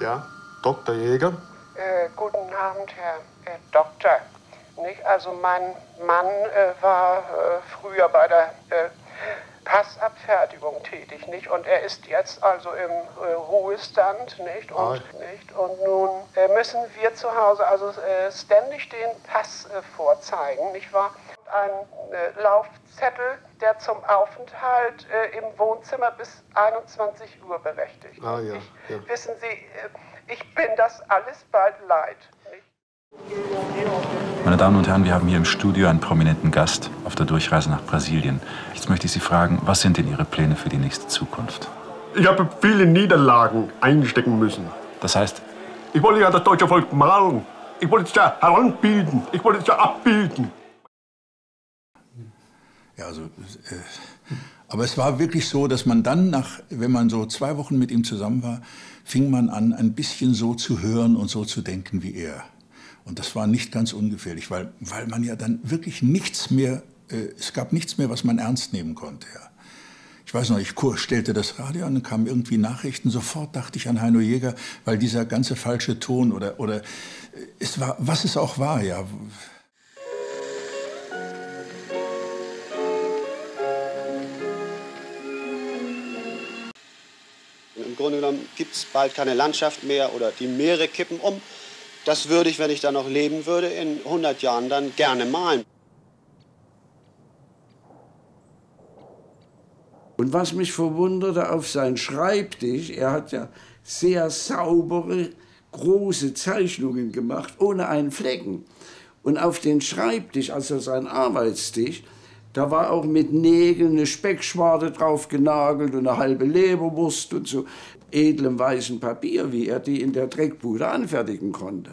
Ja, Dr. Jäger? Äh, guten Abend, Herr äh, Doktor. Nicht? Also mein Mann äh, war äh, früher bei der äh, Passabfertigung tätig, nicht? Und er ist jetzt also im äh, Ruhestand, nicht? Und, Ah. nicht? Und nun äh, müssen wir zu Hause also äh, ständig den Pass äh, vorzeigen, nicht wahr? Ein Laufzettel, der zum Aufenthalt im Wohnzimmer bis 21 Uhr berechtigt. Ah, ja, ja. Wissen Sie, bin das alles bald leid. Meine Damen und Herren, wir haben hier im Studio einen prominenten Gast auf der Durchreise nach Brasilien. Jetzt möchte ich Sie fragen, was sind denn Ihre Pläne für die nächste Zukunft? Ich habe viele Niederlagen einstecken müssen. Das heißt, Ich wollte ja das deutsche Volk malen. Ich wollte es ja heranbilden. Ich wollte es ja abbilden. Ja, also, äh, aber es war wirklich so, dass man dann nach, wenn man so zwei Wochen mit ihm zusammen war, fing man an, ein bisschen so zu hören und so zu denken wie er. Und das war nicht ganz ungefährlich, weil, weil man ja dann wirklich nichts mehr, äh, es gab nichts mehr, was man ernst nehmen konnte. Ja. Ich weiß noch, ich stellte das Radio an, dann kamen irgendwie Nachrichten. Sofort dachte ich an Heino Jäger, weil dieser ganze falsche Ton oder, oder äh, es war, was es auch war, ja. Im Grunde genommen gibt es bald keine Landschaft mehr oder die Meere kippen um. Das würde ich, wenn ich da noch leben würde, in 100 Jahren dann gerne malen. Und was mich verwunderte auf seinen Schreibtisch, er hat ja sehr saubere, große Zeichnungen gemacht, ohne einen Flecken. Und auf den Schreibtisch, also sein Arbeitstisch, da war auch mit Nägeln eine Speckschwarte drauf genagelt und eine halbe Leberwurst und so edlem weißen Papier, wie er die in der Dreckbude anfertigen konnte.